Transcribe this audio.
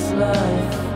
this life.